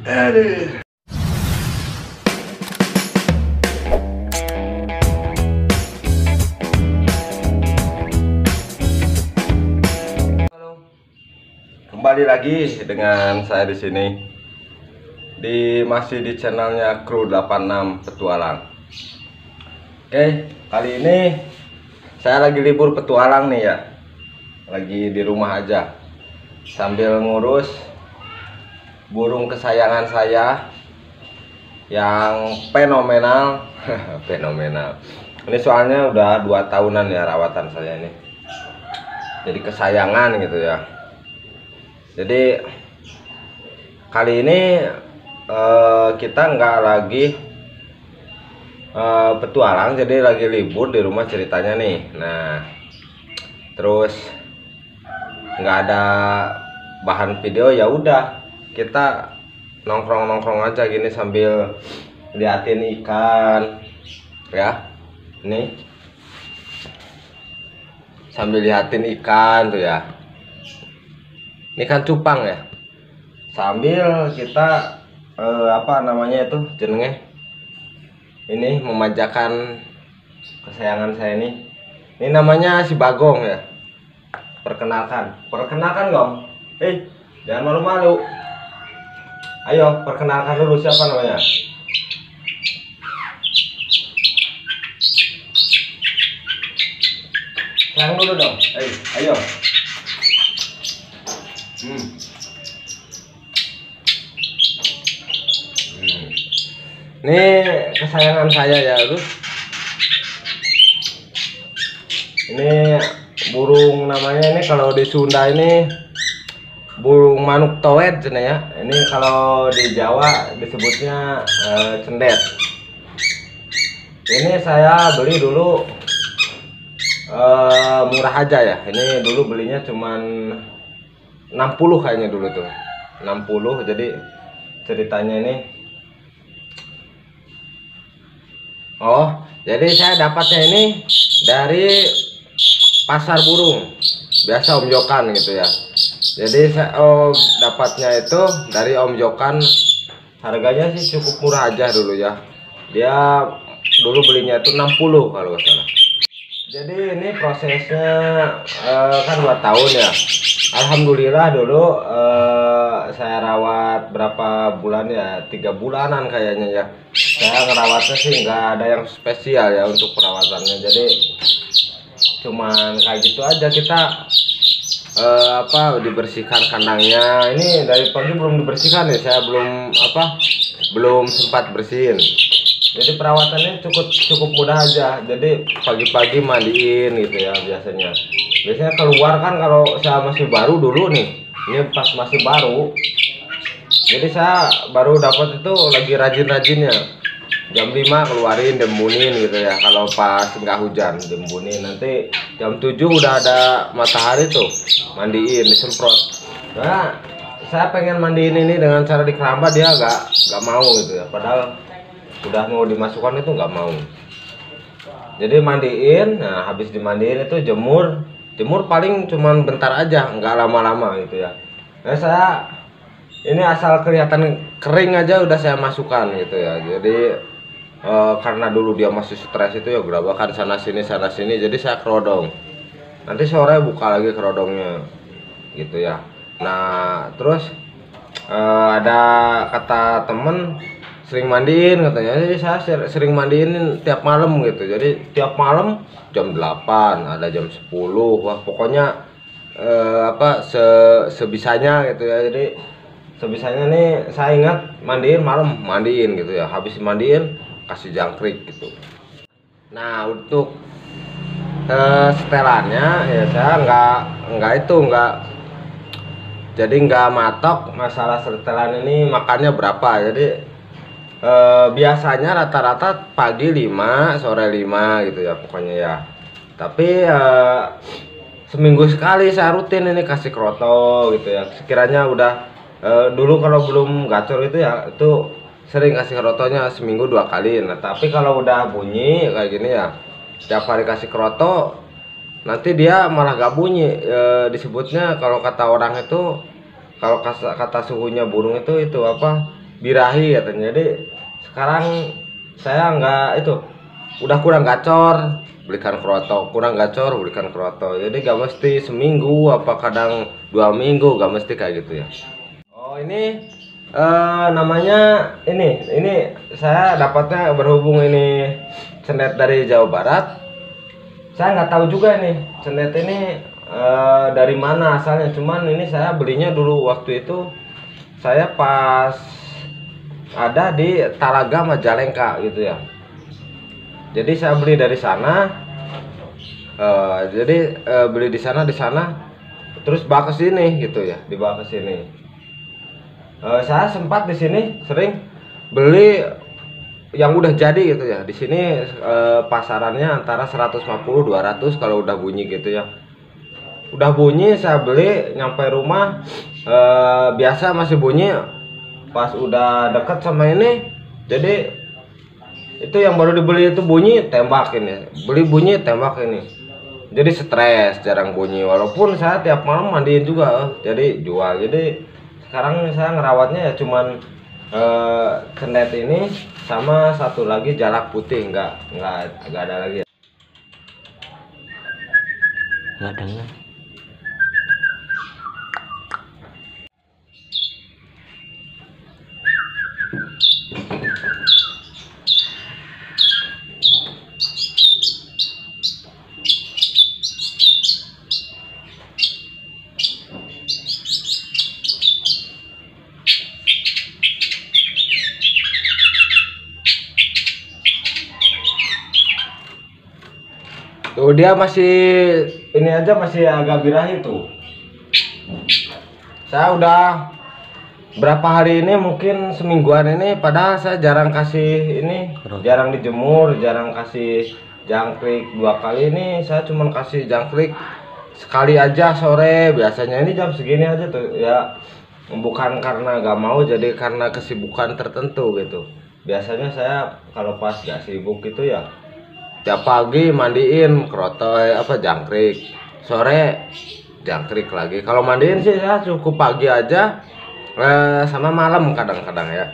Halo. Kembali lagi dengan saya di sini. Di masih di channelnya Kru 86 Petualang. Oke, kali ini saya lagi libur petualang nih ya. Lagi di rumah aja. Sambil ngurus burung kesayangan saya yang fenomenal. Fenomenal. Ini soalnya udah dua tahunan ya rawatan saya ini. Jadi kesayangan gitu ya. Jadi kali ini eh, kita nggak lagi eh, petualang jadi lagi libur di rumah ceritanya nih. Nah terus nggak ada bahan video ya udah kita nongkrong nongkrong aja gini sambil liatin ikan ya. Ini. Sambil liatin ikan tuh ya. Ini kan cupang ya. Sambil kita eh, apa namanya itu jenenge? Ini memanjakan kesayangan saya ini. Ini namanya si bagong ya. Perkenalkan. Perkenalkan gong. Eh jangan malu-malu ayo perkenalkan dulu siapa namanya sayang dulu dong eh ayo hmm. Hmm. ini kesayangan saya ya terus ini burung namanya ini kalau di Sunda ini burung manuk cina ya. Ini kalau di Jawa disebutnya eh, cendet ini saya beli dulu eh, murah aja ya. Ini dulu belinya cuman 60 kayaknya dulu tuh. 60 jadi ceritanya ini. Oh jadi saya dapatnya ini dari pasar burung biasa om Jokan gitu ya. Jadi saya oh, dapatnya itu dari Om Jokan. Harganya sih cukup murah aja dulu ya. Dia dulu belinya itu 60 kalau nggak salah. Jadi ini prosesnya eh, kan dua tahun ya. Alhamdulillah dulu eh, saya rawat berapa bulan ya? Tiga bulanan kayaknya ya. Saya ngerawatnya sih nggak ada yang spesial ya untuk perawatannya. Jadi cuman kayak gitu aja kita eh, apa dibersihkan kandangnya. Ini dari pagi belum dibersihkan ya saya belum apa belum sempat bersihin. Jadi perawatannya cukup cukup mudah aja. Jadi pagi-pagi mandiin gitu ya biasanya. Biasanya keluar kan kalau saya masih baru dulu nih. Ini pas masih baru. Jadi saya baru dapat itu lagi rajin-rajinnya jam 5 keluarin dembunin gitu ya. Kalau pas nggak hujan dembunin nanti jam 7 udah ada matahari tuh mandiin disemprot. Nah saya pengen mandiin ini dengan cara di keramba dia nggak nggak mau gitu ya. Padahal udah mau dimasukkan itu nggak mau. Jadi mandiin nah habis dimandiin itu jemur. Jemur paling cuman bentar aja nggak lama-lama gitu ya. Nah saya ini asal kelihatan kering aja udah saya masukkan gitu ya. Jadi eh, karena dulu dia masih stres itu ya gerabakan sana sini sana sini. Jadi saya kerodong. Nanti sore buka lagi kerodongnya gitu ya. Nah terus eh, ada kata temen sering mandiin katanya. Jadi saya ser- sering mandiin tiap malam gitu. Jadi tiap malam jam 8 ada jam 10 wah pokoknya eh, apa se sebisanya gitu ya. Jadi sebisanya nih saya ingat mandiin malam mandiin gitu ya. Habis mandiin kasih jangkrik gitu. Nah untuk eh, setelannya ya saya nggak nggak itu nggak jadi nggak matok masalah setelan ini makannya berapa. Jadi eh, biasanya rata-rata pagi 5 sore 5 gitu ya pokoknya ya. Tapi eh, seminggu sekali saya rutin ini kasih kroto gitu ya. Sekiranya udah eh, dulu kalau belum gacor itu ya itu sering kasih krotonya seminggu dua kali. Nah tapi kalau udah bunyi kayak gini ya setiap hari kasih kroto nanti dia malah gak bunyi. Eh, disebutnya kalau kata orang itu kalau kata, kata suhunya burung itu itu apa? Birahi katanya. Jadi sekarang saya nggak itu udah kurang gacor belikan kroto kurang gacor belikan kroto jadi gak mesti seminggu apa kadang dua minggu gak mesti kayak gitu ya. Oh ini eh namanya ini ini saya dapatnya berhubung ini cendet dari Jawa Barat. Saya nggak tahu juga ini cendet ini eh, dari mana asalnya. Cuman ini saya belinya dulu waktu itu saya pas ada di Talaga Majalengka gitu ya. Jadi saya beli dari sana eh, jadi eh, beli di sana di sana terus bawa ke sini gitu ya dibawa ke sini Eh, saya sempat di sini sering beli yang udah jadi gitu ya. Di sini eh, pasarannya antara 150 200 kalau udah bunyi gitu ya. Udah bunyi saya beli nyampe rumah eh, biasa masih bunyi. Pas udah deket sama ini jadi itu yang baru dibeli itu bunyi tembak ini. Beli bunyi tembak ini. Jadi stres jarang bunyi. Walaupun saya tiap malam mandiin juga jadi jual. Jadi sekarang saya ngerawatnya ya cuman eh, cendet ini sama satu lagi jalak putih nggak nggak nggak ada lagi. Nggak dengar dia masih ini aja masih agak birahi tuh. Saya udah berapa hari ini mungkin semingguan ini padahal saya jarang kasih ini jarang dijemur jarang kasih jangkrik. Dua kali ini saya cuman kasih jangkrik sekali aja sore. Biasanya ini jam segini aja tuh ya. Bukan karena gak mau jadi karena kesibukan tertentu gitu. Biasanya saya kalau pas gak sibuk gitu ya tiap pagi mandiin krotoy apa jangkrik. Sore jangkrik lagi. Kalau mandiin sih saya cukup pagi aja eh, sama malam kadang-kadang ya.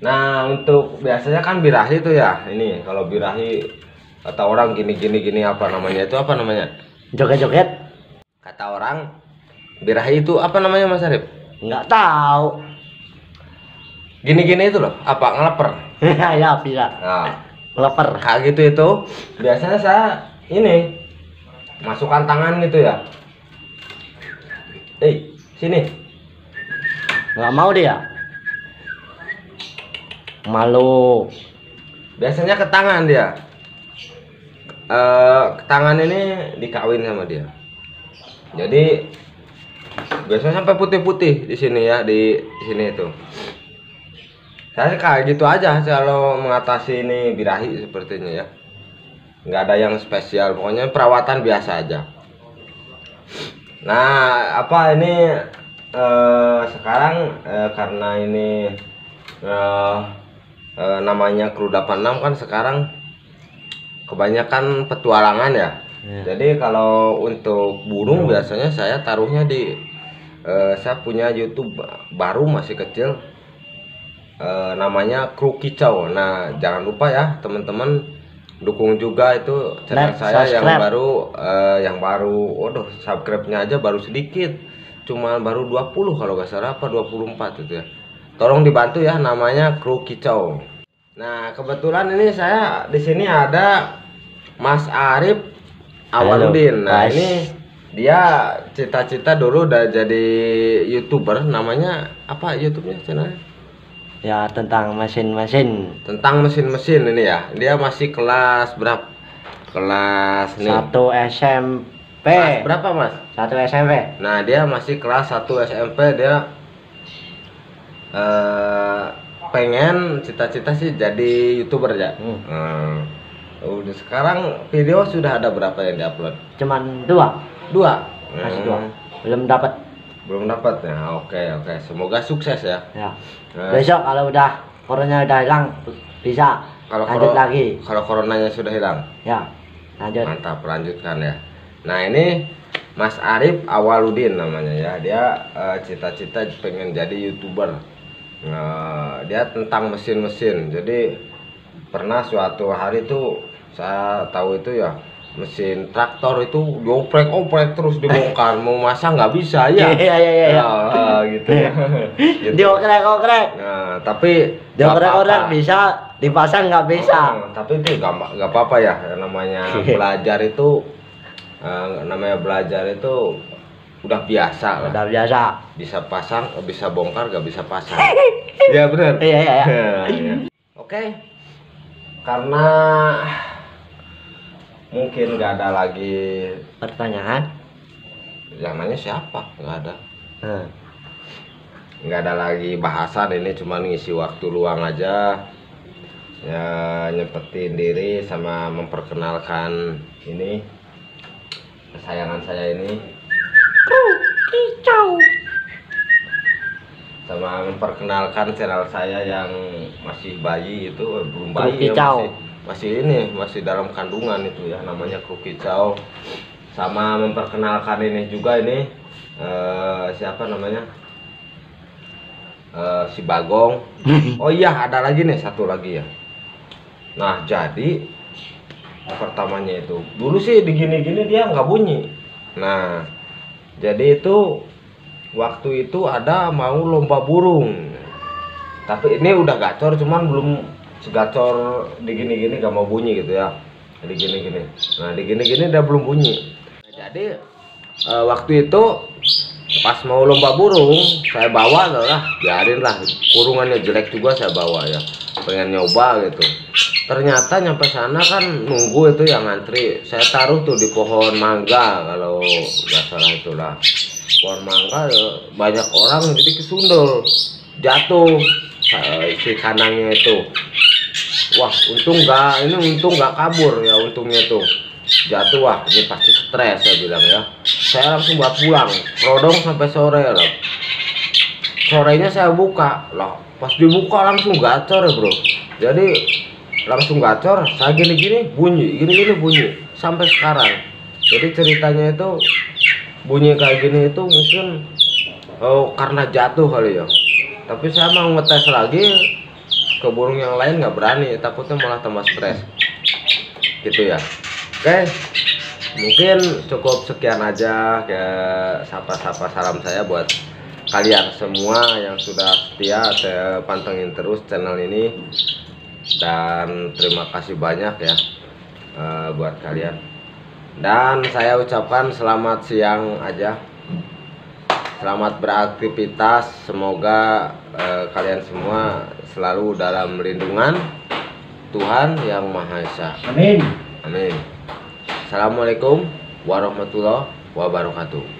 Nah untuk biasanya kan birahi tuh ya ini kalau birahi kata orang gini gini gini apa namanya itu apa namanya? Joget-joget. Kata orang birahi itu apa namanya Mas Arif? Nggak tahu. Gini gini itu loh apa ngeleper? Ya bisa. Nah lapar. Kayak gitu itu. Biasanya saya ini masukkan tangan gitu ya. Eh sini. Nggak mau dia? Malu. Biasanya ke tangan dia. Eh ke tangan ini dikawin sama dia. Jadi biasanya sampai putih-putih di sini ya di, di sini itu saya sih kayak gitu aja kalau mengatasi ini birahi sepertinya ya. Nggak ada yang spesial pokoknya perawatan biasa aja. Nah apa ini eh, sekarang eh, karena ini eh, eh, namanya kru 86 kan sekarang kebanyakan petualangan ya. Ya. jadi kalau untuk burung. biasanya saya taruhnya di eh, saya punya YouTube baru masih kecil eh, namanya kru kicau. Nah jangan lupa ya teman-teman dukung juga itu channel Like, saya yang subscribe. baru eh, yang baru waduh subscribe-nya aja baru sedikit. Cuma baru 20 kalau nggak salah apa 24 itu ya. Tolong dibantu ya namanya kru kicau. Nah kebetulan ini saya di sini ada Mas Arif Awaludin. Nah ini dia cita-cita dulu udah jadi youtuber namanya apa YouTube-nya channelnya ya tentang mesin-mesin. Tentang mesin-mesin ini ya. Dia masih kelas berapa kelas nih. Satu SMP kelas berapa mas? Satu SMP nah dia masih kelas 1 SMP dia eh pengen cita-cita sih jadi youtuber ya. Hmm. Hmm. udah sekarang video sudah ada berapa yang diupload? Cuman dua. Dua? Masih Hmm. dua belum dapat belum dapat ya oke oke semoga sukses ya ya Nah, besok kalau udah corona udah hilang bisa kalau lanjut lagi kalau coronanya sudah hilang ya lanjut Mantap, lanjutkan ya. Nah ini Mas Arif Awaludin namanya ya. Dia eh, cita-cita pengen jadi youtuber. Nah, dia tentang mesin-mesin. Jadi pernah suatu hari tuh saya tahu itu ya mesin traktor itu dioprek-oprek terus dibongkar mau masang nggak bisa ya. Iya, iya, iya, iya. Ah, gitu. gitu. Diokrek-okrek. Nah, tapi Diokrek-okrek apa-apa. bisa, dipasang nggak bisa. Oh, tapi itu nggak nggak apa-apa ya namanya belajar itu eh, namanya belajar itu udah biasa lah Udah biasa. bisa pasang bisa bongkar nggak bisa pasang Iya benar Iya, iya, iya. Iya. oke karena mungkin nggak ada lagi Pertanyaan? yang nanya siapa nggak ada Hmm. nggak ada lagi bahasan ini cuma ngisi waktu luang aja ya nyempetin diri sama memperkenalkan ini kesayangan saya ini sama memperkenalkan channel saya yang masih bayi itu belum bayi ya, Kicau. masih masih ini masih dalam kandungan itu ya namanya kru kicau sama memperkenalkan ini juga ini eh, siapa namanya? Eh, si Bagong. Oh iya ada lagi nih satu lagi ya. Nah jadi pertamanya itu dulu sih digini-gini dia nggak bunyi. Nah jadi itu waktu itu ada mau lomba burung. Tapi ini udah gacor cuman belum segacor digini-gini gak mau bunyi gitu ya. Digini-gini. Nah digini-gini udah belum bunyi. Nah, jadi eh, waktu itu pas mau lomba burung saya bawa lah biarin lah. Kurungannya jelek juga saya bawa ya. Pengen nyoba gitu. Ternyata nyampe sana kan nunggu itu yang ngantri. Saya taruh tuh di pohon mangga kalau nggak salah itulah. Pohon mangga ya, banyak orang jadi kesundul. Jatuh eh, si kanangnya itu wah untung nggak ini untung nggak kabur ya untungnya tuh. Jatuh wah ini pasti stres saya bilang ya. Saya langsung buat pulang rodong sampai sore loh. Sorenya saya buka lah pas dibuka langsung gacor ya bro. Jadi langsung gacor saya gini gini bunyi gini gini bunyi sampai sekarang. Jadi ceritanya itu bunyi kayak gini itu mungkin oh, karena jatuh kali ya. Tapi saya mau ngetes lagi ke burung yang lain nggak berani takutnya malah tambah stres. Gitu ya. Oke mungkin cukup sekian aja ke sapa-sapa salam saya buat kalian semua yang sudah setia saya pantengin terus channel ini. Dan terima kasih banyak ya eh, buat kalian. Dan saya ucapkan selamat siang aja selamat beraktivitas semoga eh, kalian semua selalu dalam lindungan Tuhan yang Maha Esa Amin. Amin. Assalamualaikum warahmatullahi wabarakatuh.